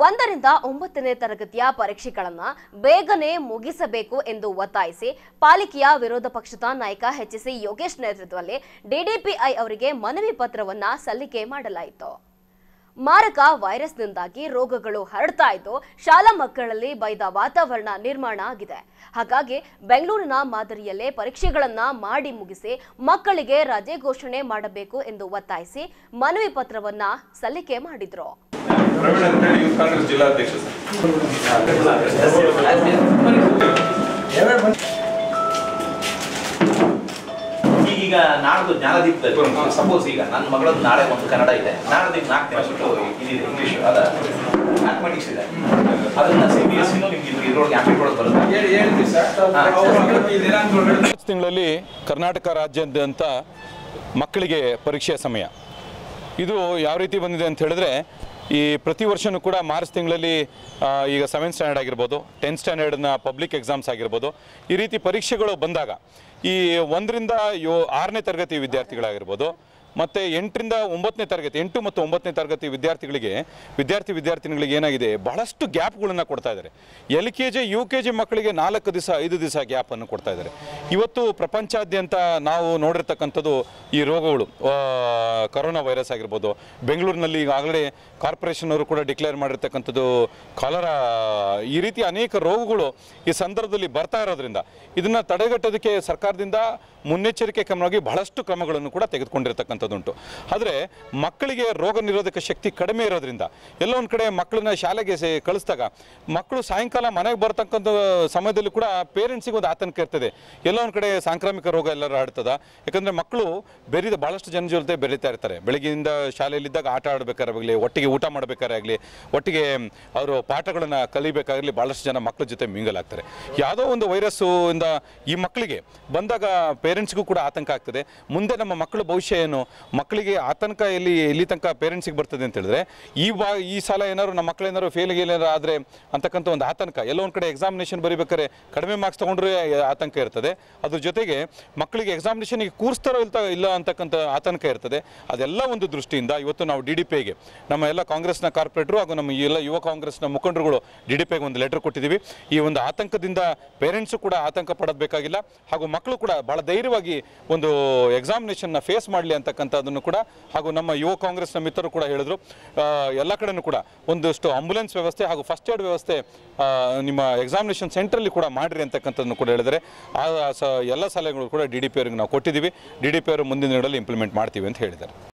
ಒಂದರಿಂದ ಒಂಬತ್ತನೇ ತರಗತಿಯ ಪರೀಕ್ಷೆಗಳನ್ನು ಬೇಗನೆ ಮುಗಿಸಬೇಕು ಎಂದು ಒತ್ತಾಯಿಸಿ ಪಾಲಿಕೆಯ ವಿರೋಧ ಪಕ್ಷದ ನಾಯಕ ಎಚ್ಎಸಿ ಯೋಗೇಶ್ ನೇತೃತ್ವದಲ್ಲಿ ಡಿಡಿಪಿಐ ಅವರಿಗೆ ಮನವಿ ಪತ್ರವನ್ನ ಸಲ್ಲಿಕೆ ಮಾಡಲಾಯಿತು. ಮಾರಕ ವೈರಸ್ನಿಂದಾಗಿ ರೋಗಗಳು ಹರಡ್ತಾ ಇದ್ದು ಶಾಲಾ ಮಕ್ಕಳಲ್ಲಿ ಬೈದ ವಾತಾವರಣ ನಿರ್ಮಾಣ ಆಗಿದೆ. ಹಾಗಾಗಿ ಬೆಂಗಳೂರಿನ ಮಾದರಿಯಲ್ಲೇ ಪರೀಕ್ಷೆಗಳನ್ನ ಮಾಡಿ ಮುಗಿಸಿ ಮಕ್ಕಳಿಗೆ ರಜೆ ಘೋಷಣೆ ಮಾಡಬೇಕು ಎಂದು ಒತ್ತಾಯಿಸಿ ಮನವಿ ಪತ್ರವನ್ನ ಸಲ್ಲಿಕೆ ಮಾಡಿದ್ರು. ಪ್ರವೀಣ್ ಅಂತೇಳಿ ಯೂತ್ ಕಾಂಗ್ರೆಸ್ ಜಿಲ್ಲಾಧ್ಯಕ್ಷ ಸರ್. ಈಗ ನಾಡ್ದು ಜ್ಞಾನದೀಪದಲ್ಲಿ ಸಪೋಸ್ ಈಗ ನನ್ನ ಮಗಳದ್ದು ನಾಳೆ ಒಂದು ಕನ್ನಡ ಇದೆ. ನಾಡ್ದು ನಾಲ್ಕು ದಿನ ಬಿಟ್ಟು ಇದಿದೆ ಇಂಗ್ಲಿಷ್ ಅದ ಮ್ಯಾಥಮೆಟಿಕ್ಸ್ ಇದೆ. ಅದನ್ನ ಸಿ ಬಿ ಎಸ್ ನಿಮ್ಗೆ ಇದ್ರ- ಇದ್ರೊಳಗೆ ಮಾಡೋದು ಬರುತ್ತೆ? ತಿಂಗಳಲ್ಲಿ ಕರ್ನಾಟಕ ರಾಜ್ಯಾದ್ಯಂತ ಮಕ್ಕಳಿಗೆ ಪರೀಕ್ಷೆಯ ಸಮಯ. ಇದು ಯಾವ ರೀತಿ ಬಂದಿದೆ ಅಂತ ಹೇಳಿದ್ರೆ ಈ ಪ್ರತಿ ವರ್ಷವೂ ಕೂಡ ಮಾರ್ಚ್ ತಿಂಗಳಲ್ಲಿ ಈಗ ಸೆವೆಂತ್ ಸ್ಟ್ಯಾಂಡರ್ಡ್ ಆಗಿರ್ಬೋದು ಟೆಂತ್ ಸ್ಟ್ಯಾಂಡರ್ಡ್ನ ಪಬ್ಲಿಕ್ ಎಕ್ಸಾಮ್ಸ್ ಆಗಿರ್ಬೋದು, ಈ ರೀತಿ ಪರೀಕ್ಷೆಗಳು ಬಂದಾಗ ಈ ಒಂದರಿಂದ ಯೋ, ಆರನೇ ತರಗತಿ ವಿದ್ಯಾರ್ಥಿಗಳಾಗಿರ್ಬೋದು ಮತ್ತು ಎಂಟರಿಂದ ಒಂಬತ್ತನೇ ತರಗತಿ, ಎಂಟು ಮತ್ತು ಒಂಬತ್ತನೇ ತರಗತಿ ವಿದ್ಯಾರ್ಥಿಗಳಿಗೆ, ವಿದ್ಯಾರ್ಥಿ ವಿದ್ಯಾರ್ಥಿನಿಗಳಿಗೆ ಏನಾಗಿದೆ, ಬಹಳಷ್ಟು ಗ್ಯಾಪ್ಗಳನ್ನು ಕೊಡ್ತಾ ಇದ್ದಾರೆ. L K G, U K G ಮಕ್ಕಳಿಗೆ ನಾಲ್ಕು ದಿವಸ, ಐದು ದಿವಸ ಗ್ಯಾಪನ್ನು ಕೊಡ್ತಾ ಇದ್ದಾರೆ. ಇವತ್ತು ಪ್ರಪಂಚಾದ್ಯಂತ ನಾವು ನೋಡಿರ್ತಕ್ಕಂಥದ್ದು ಈ ರೋಗಗಳು ಕರೋನಾ ವೈರಸ್ ಆಗಿರ್ಬೋದು. ಬೆಂಗಳೂರಿನಲ್ಲಿ ಈಗಾಗಲೇ ಕಾರ್ಪೊರೇಷನ್ ಅವರು ಕೂಡ ಡಿಕ್ಲೇರ್ ಮಾಡಿರ್ತಕ್ಕಂಥದ್ದು ಕಾಲರಾ, ಈ ರೀತಿ ಅನೇಕ ರೋಗಗಳು ಈ ಸಂದರ್ಭದಲ್ಲಿ ಬರ್ತಾ ಇರೋದ್ರಿಂದ, ಇದನ್ನು ತಡೆಗಟ್ಟೋದಕ್ಕೆ ಸರ್ಕಾರದಿಂದ ಮುನ್ನೆಚ್ಚರಿಕೆ ಕ್ರಮವಾಗಿ ಬಹಳಷ್ಟು ಕ್ರಮಗಳನ್ನು ಕೂಡ ತೆಗೆದುಕೊಂಡಿರ್ತಕ್ಕಂಥದ್ದುಂಟು ಆದರೆ ಮಕ್ಕಳಿಗೆ ರೋಗ ನಿರೋಧಕ ಶಕ್ತಿ ಕಡಿಮೆ ಇರೋದ್ರಿಂದ, ಎಲ್ಲೋ ಒಂದು ಕಡೆ ಮಕ್ಕಳನ್ನ ಶಾಲೆಗೆ ಕಳಿಸಿದಾಗ, ಮಕ್ಕಳು ಸಾಯಂಕಾಲ ಮನೆಗೆ ಬರ್ತಕ್ಕಂಥ ಸಮಯದಲ್ಲಿ ಕೂಡ ಪೇರೆಂಟ್ಸಿಗೆ ಒಂದು ಆತಂಕ ಇರ್ತದೆ. ಎಲ್ಲೋ ಒಂದು ಕಡೆ ಸಾಂಕ್ರಾಮಿಕ ರೋಗ ಎಲ್ಲರೂ ಆಡ್ತದ. ಯಾಕಂದರೆ ಮಕ್ಕಳು ಬೆರೀದ ಭಾಳಷ್ಟು ಜನ ಜೊತೆ ಬೆರೀತಾ ಇರ್ತಾರೆ. ಬೆಳಗ್ಗೆಯಿಂದ ಶಾಲೆಯಲ್ಲಿದ್ದಾಗ ಆಟ ಆಡಬೇಕಾರಾಗಲಿ, ಒಟ್ಟಿಗೆ ಊಟ ಮಾಡಬೇಕಾದ್ರೆ ಆಗಲಿ ಒಟ್ಟಿಗೆ ಅವರು ಪಾಠಗಳನ್ನು ಕಲಿಬೇಕಾಗಲಿ ಭಾಳಷ್ಟು ಜನ ಮಕ್ಕಳ ಜೊತೆ ಮಿಂಗಲ್ ಆಗ್ತಾರೆ. ಯಾವುದೋ ಒಂದು ವೈರಸ್ಸು ಇಂದ ಈ ಮಕ್ಕಳಿಗೆ ಬಂದಾಗ ಪೇರೆಂಟ್ಸ್ಗೂ ಕೂಡ ಆತಂಕ ಆಗ್ತದೆ. ಮುಂದೆ ನಮ್ಮ ಮಕ್ಕಳ ಭವಿಷ್ಯ ಏನು? ಮಕ್ಕಳಿಗೆ ಆತಂಕ ಎಲ್ಲಿ ಎಲ್ಲಿ ತನಕ ಪೇರೆಂಟ್ಸಿಗೆ ಬರ್ತದೆ ಅಂತ ಹೇಳಿದ್ರೆ, ಈ ಬಾ, ಈ ಸಲ ಏನಾದ್ರು ನಮ್ಮ ಮಕ್ಕಳು ಏನಾದ್ರು ಫೇಲ್ ಏನಾದ್ರು ಆದರೆ ಅಂತಕ್ಕಂಥ ಒಂದು ಆತಂಕ, ಎಲ್ಲೋ ಒಂದು ಕಡೆ ಎಕ್ಸಾಮಿನೇಷನ್ ಬರೀಬೇಕಾದ್ರೆ ಕಡಿಮೆ ಮಾರ್ಕ್ಸ್ ತೊಗೊಂಡ್ರೆ ಆತಂಕ ಇರ್ತದೆ. ಅದ್ರ ಜೊತೆಗೆ ಮಕ್ಕಳಿಗೆ ಎಕ್ಸಾಮಿನೇಷನ್ಗೆ ಕೂರಿಸ್ತಾರೋ ಇಲ್ತ, ಇಲ್ಲ ಅಂತಕ್ಕಂಥ ಆತಂಕ ಇರ್ತದೆ. ಅದೆಲ್ಲ ಒಂದು ದೃಷ್ಟಿಯಿಂದ ಇವತ್ತು ನಾವು ಡಿ ಡಿ ಪಿಗೆ ನಮ್ಮ ಎಲ್ಲ ಕಾಂಗ್ರೆಸ್ನ ಕಾರ್ಪೊರೇಟರು ಹಾಗೂ ನಮ್ಮ ಎಲ್ಲ ಯುವ ಕಾಂಗ್ರೆಸ್ನ ಮುಖಂಡರುಗಳು ಡಿ ಡಿ ಪಿಗೆ ಒಂದು ಲೆಟರ್ ಕೊಟ್ಟಿದ್ದೀವಿ. ಈ ಒಂದು ಆತಂಕದಿಂದ ಪೇರೆಂಟ್ಸು ಕೂಡ ಆತಂಕ ಪಡೋದು ಹಾಗೂ ಮಕ್ಕಳು ಕೂಡ ಭಾಳ ಧೈರ್ಯವಾಗಿ ಒಂದು ಎಕ್ಸಾಮಿನೇಷನ್ನ ಫೇಸ್ ಮಾಡಲಿ ಅಂತಕ್ಕಂಥದ್ದನ್ನು ಕೂಡ ಹಾಗೂ ನಮ್ಮ ಯುವ ಕಾಂಗ್ರೆಸ್ನ ಮಿತ್ರರು ಕೂಡ ಹೇಳಿದರು. ಎಲ್ಲ ಕಡೆನೂ ಕೂಡ ಒಂದಷ್ಟು ಆಂಬುಲೆನ್ಸ್ ವ್ಯವಸ್ಥೆ ಹಾಗೂ ಫಸ್ಟ್ ಏಡ್ ವ್ಯವಸ್ಥೆ ನಿಮ್ಮ ಎಕ್ಸಾಮಿನೇಷನ್ ಸೆಂಟ್ರಲ್ಲಿ ಕೂಡ ಮಾಡಿರಿ ಅಂತಕ್ಕಂಥದ್ದನ್ನು ಕೂಡ ಹೇಳಿದರೆ ಆ ಎಲ್ಲ ಸಲಹೆಗಳು ಕೂಡ ಡಿ ಡಿ ಪಿ ಅವರಿಗೆ ನಾವು ಕೊಟ್ಟಿದ್ದೀವಿ. ಡಿ ಡಿ ಪಿ ಅವರು ಮುಂದಿನ ದಿನಗಳಲ್ಲಿ ಇಂಪ್ಲಿಮೆಂಟ್ ಮಾಡ್ತೀವಿ ಅಂತ ಹೇಳಿದ್ದಾರೆ.